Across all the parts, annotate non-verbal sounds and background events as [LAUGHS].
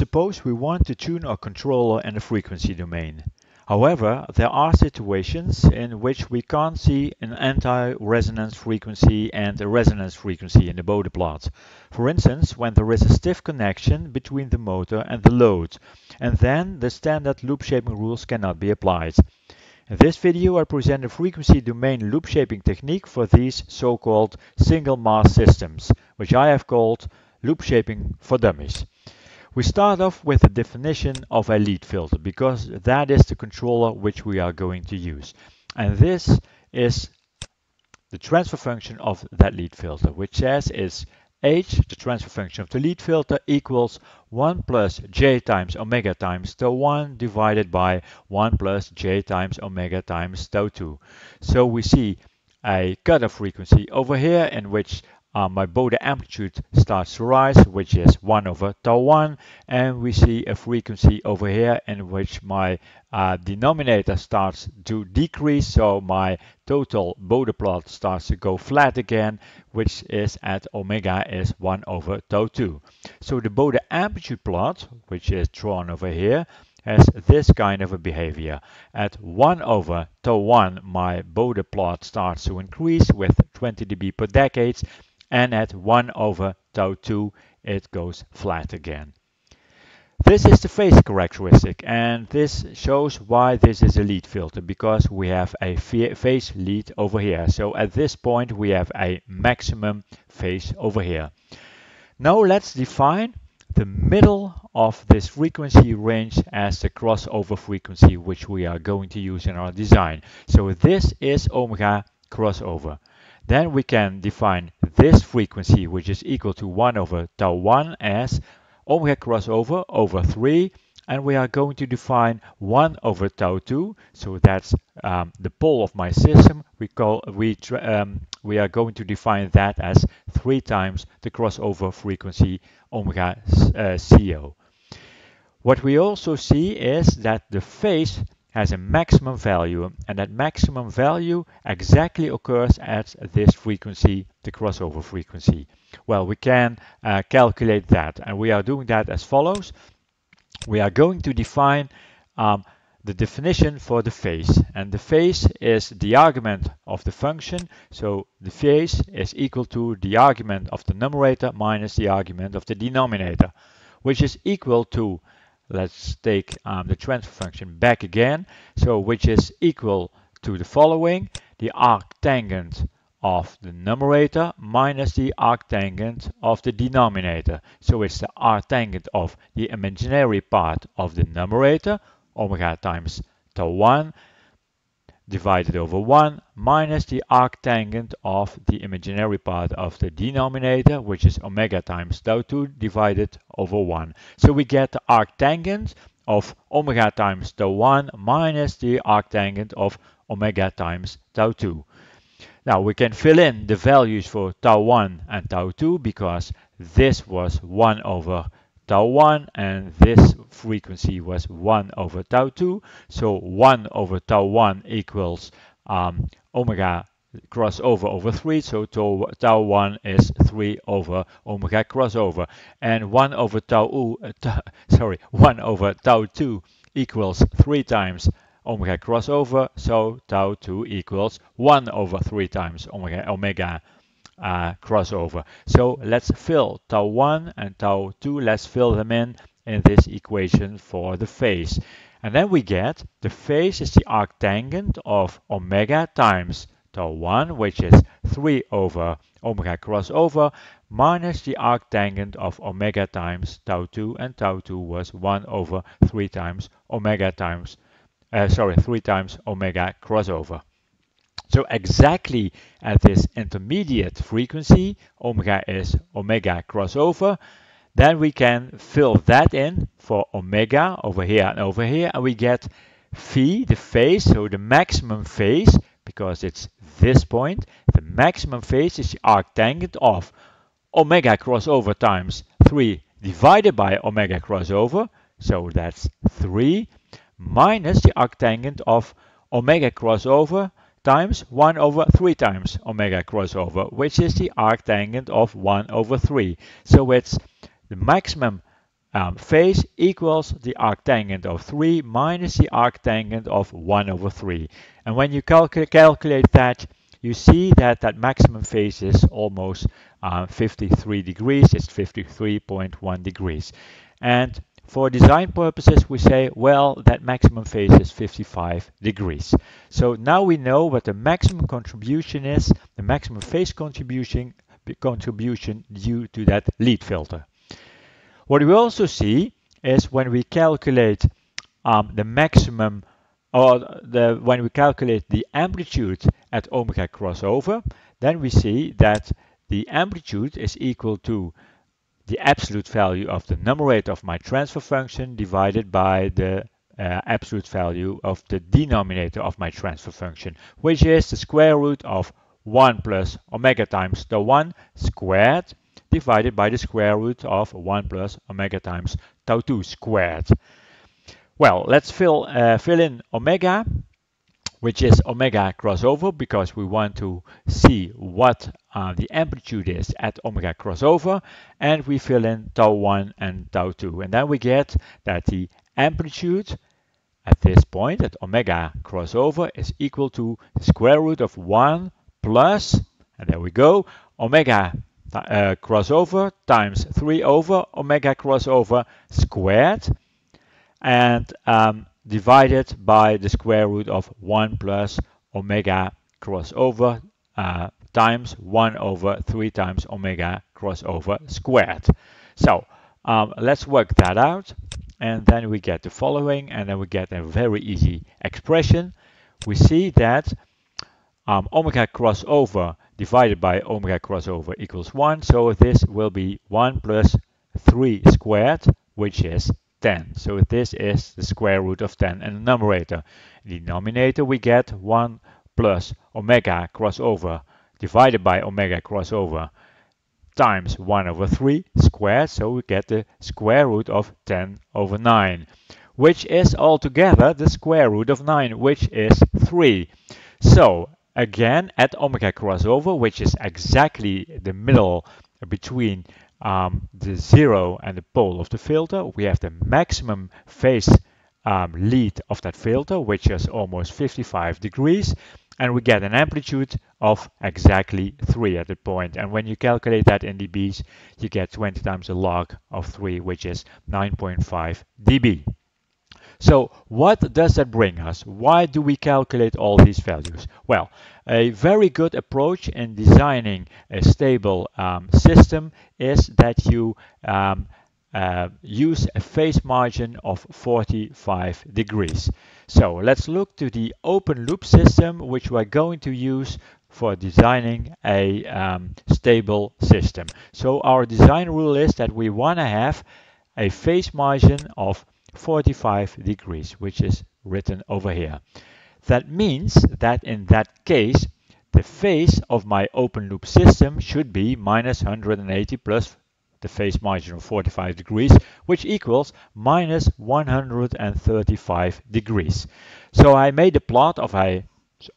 Suppose we want to tune our controller in the frequency domain. However, there are situations in which we can't see an anti-resonance frequency and a resonance frequency in the Bode plot. For instance, when there is a stiff connection between the motor and the load, and then the standard loop shaping rules cannot be applied. In this video I present a frequency domain loop shaping technique for these so-called single mass systems, which I have called loop shaping for dummies. We start off with the definition of a lead filter because that is the controller which we are going to use. And this is the transfer function of that lead filter, which says is h, the transfer function of the lead filter, equals 1 plus j times omega times tau 1 divided by 1 plus j times omega times tau 2. So we see a cutoff frequency over here in which uh, my Bode amplitude starts to rise, which is 1 over tau 1, and we see a frequency over here in which my uh, denominator starts to decrease, so my total Bode plot starts to go flat again, which is at omega is 1 over tau 2. So the Bode amplitude plot, which is drawn over here, has this kind of a behavior. At 1 over tau 1, my Bode plot starts to increase with 20 dB per decades, and at 1 over tau 2 it goes flat again. This is the phase characteristic and this shows why this is a lead filter because we have a phase lead over here. So at this point we have a maximum phase over here. Now let's define the middle of this frequency range as the crossover frequency which we are going to use in our design. So this is omega crossover. Then we can define this frequency, which is equal to 1 over tau 1 as omega crossover over 3. And we are going to define 1 over tau 2. So that's um, the pole of my system. We, call, we, um, we are going to define that as 3 times the crossover frequency omega uh, CO. What we also see is that the phase has a maximum value and that maximum value exactly occurs at this frequency, the crossover frequency. Well, we can uh, calculate that and we are doing that as follows. We are going to define um, the definition for the phase and the phase is the argument of the function so the phase is equal to the argument of the numerator minus the argument of the denominator which is equal to let's take um, the transfer function back again, so which is equal to the following, the arctangent of the numerator minus the arctangent of the denominator. So it's the arctangent of the imaginary part of the numerator, omega times tau 1, divided over 1 minus the arctangent of the imaginary part of the denominator, which is omega times tau 2 divided over 1. So we get the arctangent of omega times tau 1 minus the arctangent of omega times tau 2. Now we can fill in the values for tau 1 and tau 2 because this was 1 over tau 1 and this frequency was 1 over tau 2 so 1 over tau 1 equals um, omega crossover over 3 so tau 1 is 3 over omega crossover and 1 over tau uh, [LAUGHS] sorry 1 over tau 2 equals 3 times omega crossover so tau 2 equals 1 over 3 times omega omega uh, crossover. So let's fill tau 1 and tau 2, let's fill them in in this equation for the phase. And then we get the phase is the arctangent of omega times tau 1, which is 3 over omega crossover, minus the arctangent of omega times tau 2, and tau 2 was 1 over 3 times omega times, uh, sorry, 3 times omega crossover. So exactly at this intermediate frequency, omega is omega crossover, then we can fill that in for omega over here and over here, and we get phi, the phase, so the maximum phase, because it's this point, the maximum phase is the arctangent of omega crossover times 3 divided by omega crossover, so that's 3, minus the arctangent of omega crossover times 1 over 3 times omega crossover, which is the arctangent of 1 over 3. So it's the maximum um, phase equals the arctangent of 3 minus the arctangent of 1 over 3. And when you calc calculate that, you see that that maximum phase is almost uh, 53 degrees. It's 53.1 degrees. And for design purposes, we say, well, that maximum phase is 55 degrees. So now we know what the maximum contribution is, the maximum phase contribution, contribution due to that lead filter. What we also see is when we calculate um, the maximum or the, when we calculate the amplitude at omega crossover, then we see that the amplitude is equal to the absolute value of the numerator of my transfer function divided by the uh, absolute value of the denominator of my transfer function, which is the square root of 1 plus omega times the 1 squared divided by the square root of 1 plus omega times tau 2 squared. Well, let's fill, uh, fill in omega, which is omega crossover, because we want to see what uh, the amplitude is at omega crossover, and we fill in tau 1 and tau 2. And then we get that the amplitude at this point at omega crossover is equal to the square root of 1 plus, and there we go, omega uh, crossover times 3 over omega crossover squared and um, divided by the square root of 1 plus omega crossover uh, times 1 over 3 times omega crossover squared. So um, let's work that out and then we get the following and then we get a very easy expression. We see that um, omega crossover divided by omega crossover equals 1. So this will be 1 plus 3 squared, which is 10. So this is the square root of 10 in the numerator. In the denominator we get 1 plus omega crossover divided by omega crossover times 1 over 3 squared. So we get the square root of 10 over 9, which is altogether the square root of 9, which is 3. So again at omega crossover, which is exactly the middle between um, the zero and the pole of the filter, we have the maximum phase um, lead of that filter, which is almost 55 degrees, and we get an amplitude of exactly 3 at that point. And when you calculate that in dBs, you get 20 times the log of 3, which is 9.5 dB. So what does that bring us? Why do we calculate all these values? Well, a very good approach in designing a stable um, system is that you um, uh, use a phase margin of 45 degrees. So let's look to the open loop system which we're going to use for designing a um, stable system. So our design rule is that we want to have a phase margin of 45 degrees, which is written over here. That means that in that case, the phase of my open loop system should be minus 180 plus the phase margin of 45 degrees, which equals minus 135 degrees. So I made a plot of a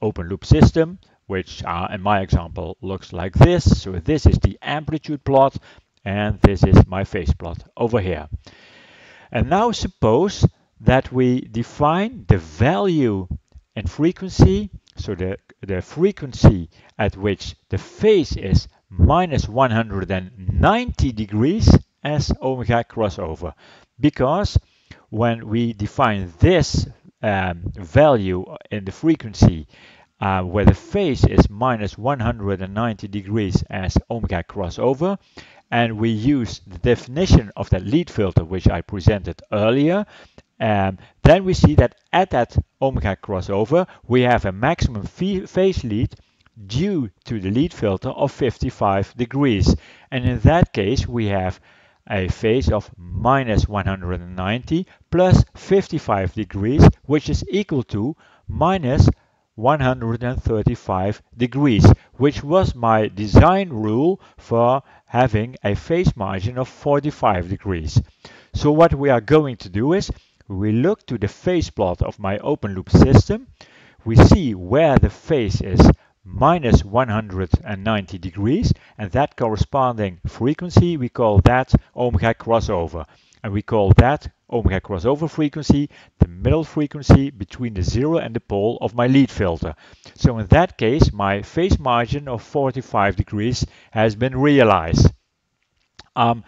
open loop system, which uh, in my example looks like this. So this is the amplitude plot, and this is my phase plot over here. And now suppose that we define the value and frequency, so the, the frequency at which the phase is minus 190 degrees as omega crossover. Because when we define this um, value in the frequency uh, where the phase is minus 190 degrees as omega crossover, and we use the definition of that lead filter which I presented earlier, um, then we see that at that omega crossover we have a maximum phase lead due to the lead filter of 55 degrees. And in that case we have a phase of minus 190 plus 55 degrees, which is equal to minus 135 degrees, which was my design rule for having a phase margin of 45 degrees. So what we are going to do is we look to the phase plot of my open loop system. We see where the phase is minus 190 degrees and that corresponding frequency we call that omega crossover. and we call that omega crossover frequency, the middle frequency between the zero and the pole of my lead filter. So in that case, my phase margin of 45 degrees has been realized. Um,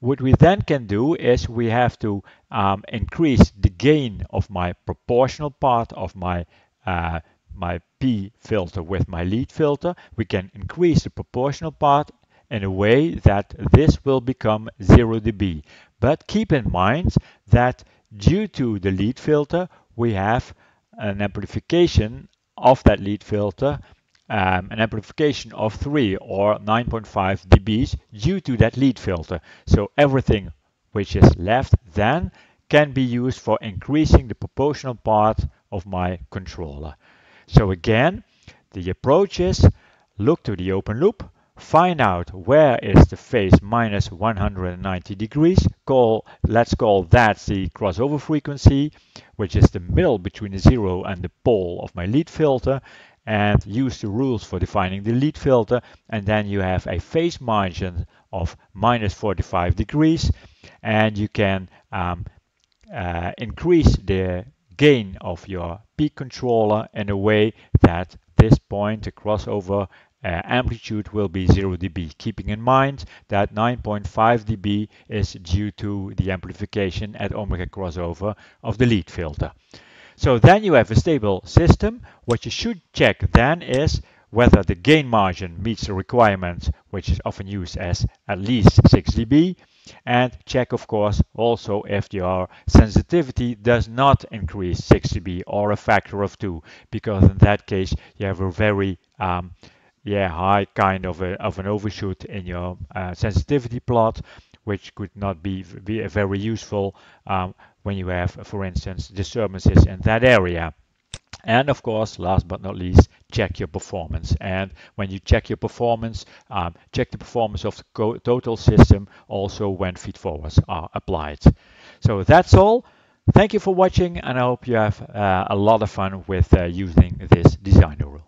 what we then can do is we have to um, increase the gain of my proportional part of my uh, my P filter with my lead filter. We can increase the proportional part in a way that this will become 0 dB. But keep in mind that due to the lead filter, we have an amplification of that lead filter, um, an amplification of 3 or 9.5 dBs due to that lead filter. So everything which is left then can be used for increasing the proportional part of my controller. So again, the approach is look to the open loop, find out where is the phase minus 190 degrees. Call, let's call that the crossover frequency, which is the middle between the zero and the pole of my lead filter and use the rules for defining the lead filter and then you have a phase margin of minus 45 degrees and you can um, uh, increase the gain of your peak controller in a way that this point, the crossover amplitude will be 0 dB, keeping in mind that 9.5 dB is due to the amplification at omega crossover of the lead filter. So then you have a stable system. What you should check then is whether the gain margin meets the requirement, which is often used as at least 6 dB, and check of course also if your sensitivity does not increase 6 dB or a factor of 2 because in that case you have a very um, yeah high kind of, a, of an overshoot in your uh, sensitivity plot which could not be, be very useful um, when you have for instance disturbances in that area and of course, last but not least, check your performance. And when you check your performance, um, check the performance of the total system also when feed-forwards are applied. So that's all. Thank you for watching and I hope you have uh, a lot of fun with uh, using this designer.